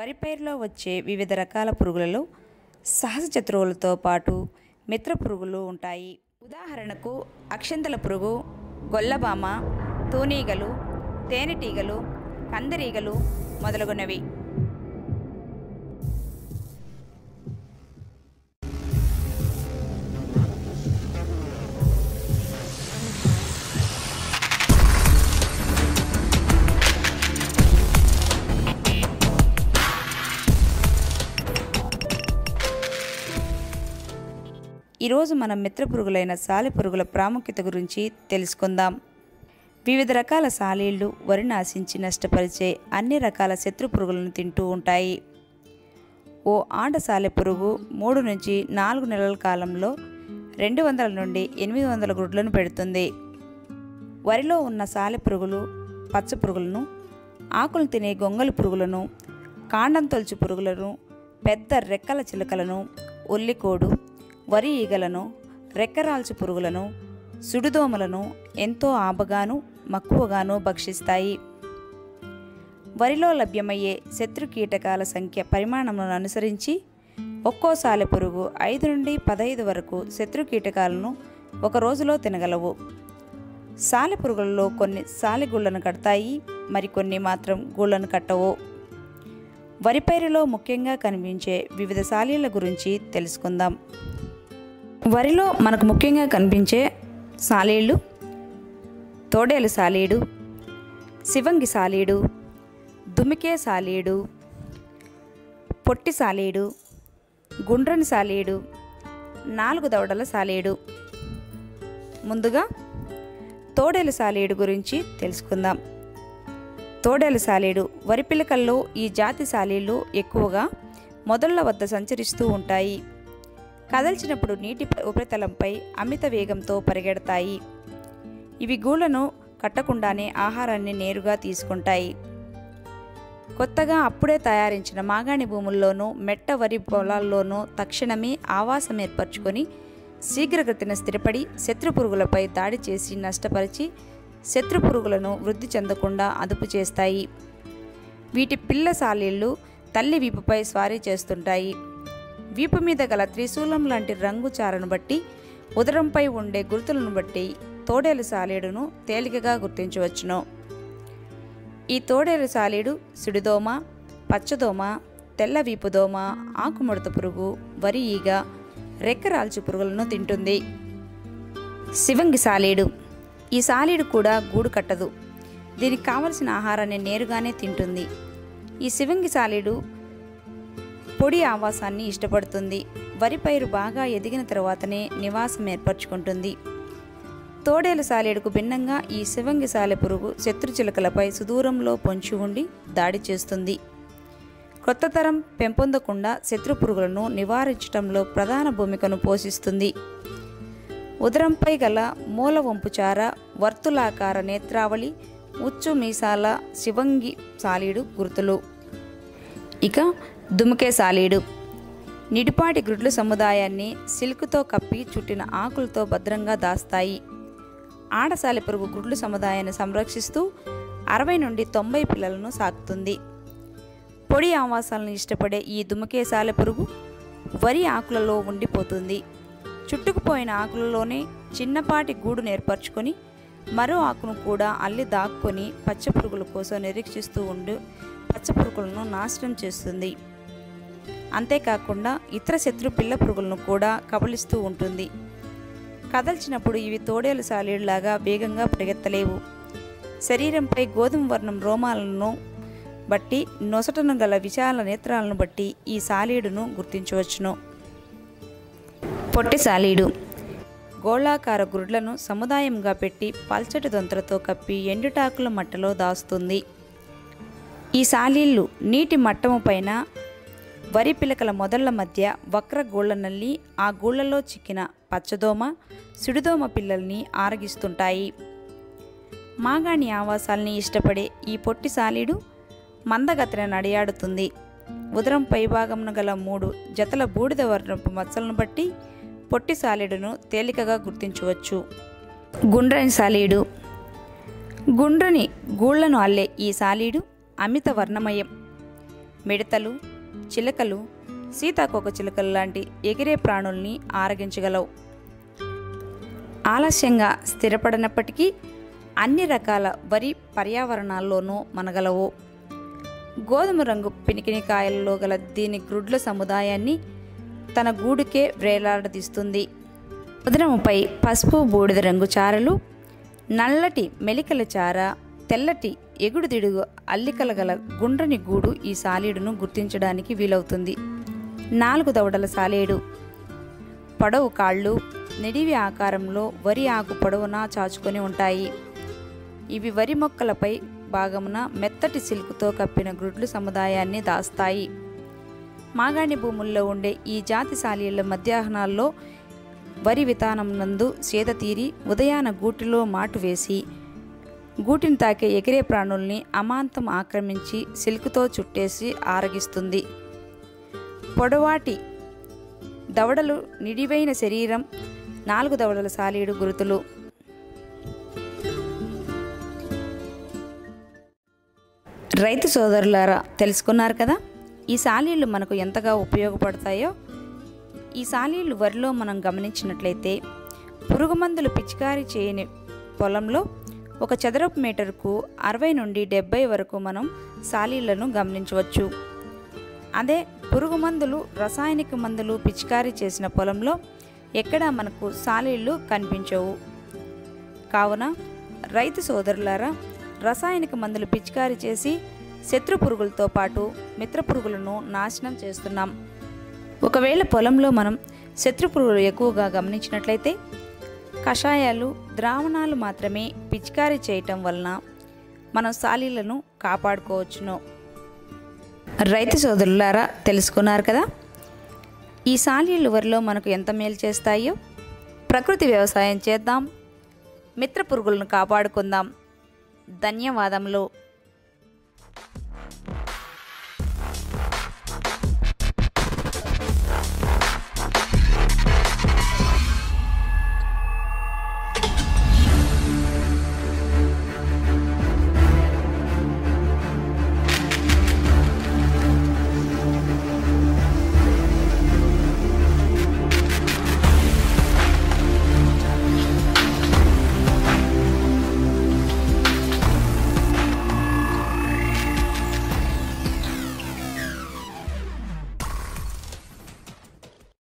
వరి పైరులో వచ్చే వివిధ రకాల పురుగులలో సహజ శత్రువులతో పాటు మిత్ర పురుగులు ఉంటాయి. ఉదాహరణకు అక్షంతల పురుగు గొల్లబామ తూనీగలు తేనెటీగలు కందిరీగలు మొదలగునవి. ఈరోజు మనం మిత్ర పురుగులైన సాలె పురుగుల ప్రాముఖ్యత గురించి తెలుసుకుందాం. వివిధ రకాల సాలీళ్ళు వరి నాశించి నష్టపరిచే అన్ని రకాల శత్రు పురుగులను తింటూ ఉంటాయి. ఓ ఆండ సాలె పురుగు మూడు నుంచి నాలుగు నెలల కాలంలో రెండు వందల నుండి ఎనిమిది వందల గుడ్లను పెడుతుంది. వరిలో ఉన్న సాలె పురుగులు పచ్చ పురుగులను ఆకులు తినే గొంగలి పురుగులను కాండం తొలుచు పురుగులను పెద్ద రెక్కల చిలుకలను ఉల్లికోడు వరి ఈగలను రెక్కరాల్చు పురుగులను సుడిదోమలను ఎంతో ఆబగాను మక్కువగాను భక్షిస్తాయి. వరిలో లభ్యమయ్యే శత్రు కీటకాల సంఖ్య పరిమాణములను అనుసరించి ఒక్కో సాలె పురుగు ఐదు నుండి పదహైదు వరకు శత్రు కీటకాలను ఒక రోజులో తినగలవు. సాలె పురుగులలో కొన్ని సాలె గుళ్ళను కడతాయి మరికొన్ని మాత్రం గూళ్ళను కట్టవు. వరి పైరులో ముఖ్యంగా కనిపించే వివిధ సాలీల గురించి తెలుసుకుందాం. వరిలో మనకు ముఖ్యంగా కనిపించే సాలీళ్ళు తోడేలు సాలీడు శివంగి సాలీడు దుమికే సాలీడు పొట్టి సాలీడు గుండ్రని సాలీడు నాలుగు దవడల సాలీడు. ముందుగా తోడేలు సాలీడు గురించి తెలుసుకుందాం. తోడేలు సాలీడు వరి పిలకల్లో ఈ జాతి సాలీళ్ళు ఎక్కువగా మొదళ్ళ వద్ద సంచరిస్తూ ఉంటాయి. కదల్చినప్పుడు నీటి ఉపరితలంపై అమిత వేగంతో పరిగెడతాయి. ఇవి గూళ్ళను కట్టకుండానే ఆహారాన్ని నేరుగా తీసుకుంటాయి. కొత్తగా అప్పుడే తయారించిన మాగాణి భూముల్లోనూ మెట్ట వరి పొలాల్లోనూ తక్షణమే ఆవాసం ఏర్పరచుకొని శీఘ్రగతిన స్థిరపడి శత్రు పురుగులపై దాడి చేసి నష్టపరిచి శత్రు పురుగులను వృద్ధి చెందకుండా అదుపు చేస్తాయి. వీటి పిల్ల సాలీళ్ళు తల్లి వీపుపై స్వారీ చేస్తుంటాయి. వీపు మీద గల త్రిశూలం లాంటి రంగు చారను బట్టి ఉదరంపై ఉండే గుర్తులను బట్టి తోడేలు సాలీడును తేలికగా గుర్తించవచ్చును. ఈ తోడేలు సాలీడు సుడిదోమ పచ్చదోమ తెల్ల వీపుదోమ ఆకుముడత పురుగు వరి ఈగ రెక్కరాల్చు పురుగులను తింటుంది. శివంగి సాలీడు. ఈ సాలీడు కూడా గూడు కట్టదు. దీనికి కావలసిన ఆహారాన్ని నేరుగానే తింటుంది. ఈ శివంగి సాలీడు పొడి ఆవాసాన్ని ఇష్టపడుతుంది. వరి పైరు బాగా ఎదిగిన తర్వాతనే నివాసం ఏర్పరచుకుంటుంది. తోడేల సాలేడుకు భిన్నంగా ఈ శివంగి సాలె పురుగు శత్రుచిలకలపై సుదూరంలో పొంచి ఉండి దాడి చేస్తుంది. కొత్త తరం పెంపొందకుండా శత్రు పురుగులను నివారించడంలో ప్రధాన భూమికను పోషిస్తుంది. ఉదరంపై గల మూల వంపుచార వర్తులాకార నేత్రావళి ఉచ్చు మీసాల శివంగి సాలీడు గుర్తులు. ఇక దుముకేసాలీడు నిడిపాటి గ్రుడ్ల సముదాయాన్ని సిల్క్తో కప్పి చుట్టిన ఆకులతో భద్రంగా దాస్తాయి. ఆడసాలి పురుగు గుడ్లు సముదాయాన్ని సంరక్షిస్తూ అరవై నుండి తొంభై పిల్లలను సాకుతుంది. పొడి ఆవాసాలను ఇష్టపడే ఈ దుమకేసాలె పురుగు వరి ఆకులలో ఉండిపోతుంది. చుట్టుకుపోయిన ఆకులలోనే చిన్నపాటి గూడు నేర్పరచుకొని మరో ఆకును కూడా అల్లి దాక్కొని పచ్చ పురుగుల కోసం నిరీక్షిస్తూ ఉండి పచ్చ పురుగులను నాశనం చేస్తుంది. అంతేకాకుండా ఇతర శత్రు పిల్ల పురుగులను కూడా కబలిస్తూ ఉంటుంది. కదల్చినప్పుడు ఇవి తోడేలు సాలీడులాగా వేగంగా పరిగెత్తలేవు. శరీరంపై గోధుమ వర్ణం రోమాలను బట్టి నొసటను గల విశాల నేత్రాలను బట్టి ఈ సాలీడును గుర్తించవచ్చును. పొట్టి సాలీడు. గోళాకార గుడ్లను సముదాయంగా పెట్టి పల్చటి దొంతలతో కప్పి ఎండుటాకుల మట్టలో దాస్తుంది. ఈ సాలీళ్ళు నీటి మట్టము పైన వరి పిలకల మొదళ్ళ మధ్య వక్ర గూళ్ళ నల్లి ఆ గూళ్ళలో చిక్కిన పచ్చదోమ సుడిదోమ పిల్లల్ని ఆరగిస్తుంటాయి. మాగాణి ఆవాసాల్ని ఇష్టపడే ఈ పొట్టి సాలీడు మందగతిన నడియాడుతుంది. ఉదరం పైభాగమున గల మూడు జతల బూడిద వర్ణపు మచ్చలను బట్టి పొట్టి సాలీడును తేలికగా గుర్తించవచ్చు. గుండ్రని సాలీడు. గుండ్రని గూళ్ళను అల్లే ఈ సాలీడు అమిత వర్ణమయం. మిడతలు చిలకలు సీతాకోక చిలుకలు లాంటి ఎగిరే ప్రాణుల్ని ఆరగించగలవు. ఆలస్యంగా స్థిరపడినప్పటికీ అన్ని రకాల వరి పర్యావరణాల్లోనూ మనగలవు. గోధుమ రంగు పినికినికాయలలో గల దీని గ్రుడ్ల సముదాయాన్ని తన గూడుకే వ్రేలాడదీస్తుంది ఉదరముపై పసుపు బూడిద రంగు చారలు నల్లటి మెలికల చార తెల్లటి ఎగుడుదిడుగు అల్లికల గల గుండ్రని గూడు ఈ సాలీడును గుర్తించడానికి వీలవుతుంది. నాలుగు దవడల సాలేడు. పొడవు కాళ్ళు నిడివి ఆకారంలో వరి ఆకు పొడవునా చాచుకొని ఉంటాయి. ఇవి వరి మొక్కలపై భాగమున మెత్తటి సిల్క్తో కప్పిన గ్రుడ్లు సముదాయాన్ని దాస్తాయి. మాగాణి భూముల్లో ఉండే ఈ జాతి సాలీల మధ్యాహ్నాల్లో వరి వితానం నందు సేద తీరి ఉదయాన గూటిలో మాటు వేసి గూటిని తాకే ఎగిరే ప్రాణుల్ని అమాంతం ఆక్రమించి సిల్క్తో చుట్టేసి ఆరగిస్తుంది. పొడవాటి దవడలు నిడివైన శరీరం నాలుగు దవడల సాలీడు గురుతులు. రైతు సోదరులారా తెలుసుకున్నారు కదా? ఈ సాలీళ్ళు మనకు ఎంతగా ఉపయోగపడతాయో? ఈ సాలీళ్ళు వరిలో మనం గమనించినట్లయితే పురుగు మందులు పిచికారీ చేయని పొలంలో ఒక చదరపు మీటర్కు అరవై నుండి డెబ్బై వరకు మనం సాలీలను గమనించవచ్చు. అదే పురుగు మందులు రసాయనిక మందులు పిచికారీ చేసిన పొలంలో ఎక్కడా మనకు సాలీళ్ళు కనిపించవు. కావున రైతు సోదరులారా రసాయనిక మందులు పిచికారీ చేసి శత్రు పురుగులతో పాటు మిత్ర పురుగులను నాశనం చేస్తున్నాం. ఒకవేళ పొలంలో మనం శత్రు పురుగులు ఎక్కువగా గమనించినట్లయితే కషాయాలు ద్రావణాలు మాత్రమే పిచికారీ చేయటం వలన మనం సాలీలను కాపాడుకోవచ్చును. రైతు సోదరులారా తెలుసుకున్నారు కదా? ఈ సాలీలు వరిలో మనకు ఎంత మేలు చేస్తాయో? ప్రకృతి వ్యవసాయం చేద్దాం మిత్ర పురుగులను కాపాడుకుందాం. ధన్యవాదములు.